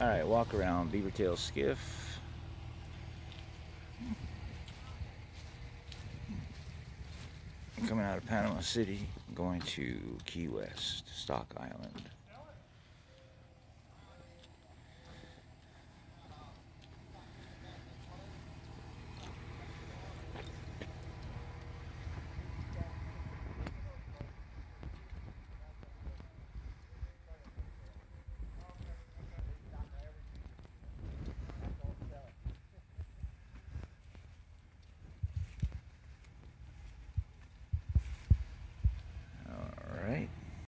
Alright, walk around Beaver Tail Skiff. Coming out of Panama City, going to Key West, Stock Island.